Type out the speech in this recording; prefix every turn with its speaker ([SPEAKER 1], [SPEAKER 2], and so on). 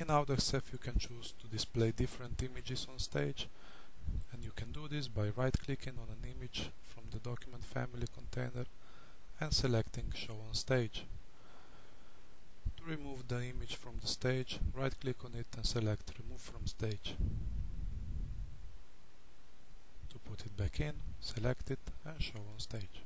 [SPEAKER 1] In AudaxCeph you can choose to display different images on stage and you can do this by right-clicking on an image from the document family container and selecting Show on Stage. To remove the image from the stage, right-click on it and select Remove from Stage. To put it back in, select it and Show on Stage.